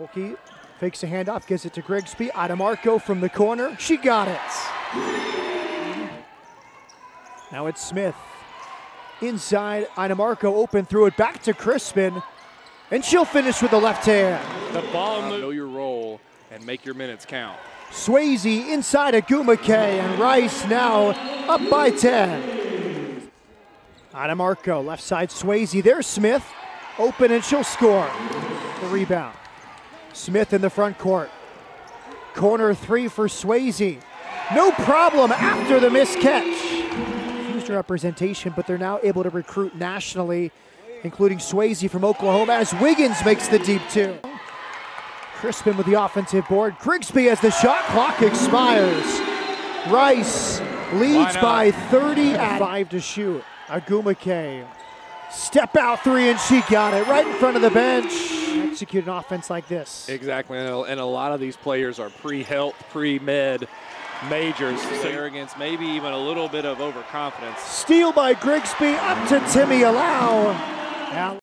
Olkey fakes a handoff, gives it to Grigsby. Adamarco from the corner. She got it. Now it's Smith. Inside, Adamarco open, threw it back to Crispin. And she'll finish with the left hand. The ball move. Know your role and make your minutes count. Swayze inside Ogwumike, and Rice now up by 10. Adamarco, left side Swayze. There's Smith. Open and she'll score. The rebound. Smith in the front court. Corner three for Swayze. No problem after the missed catch. Houston representation, but they're now able to recruit nationally, including Swayze from Oklahoma as Wiggins makes the deep two. Crispin with the offensive board. Grigsby as the shot clock expires. Rice leads by 30 at 5 to shoot. Ogwumike. Step out three, and she got it right in front of the bench. Execute an offense like this. Exactly, and a, and a lot of these players are pre-health, pre-med majors. Arrogance, maybe even a little bit of overconfidence. Steal by Grigsby up to Timmy Allow.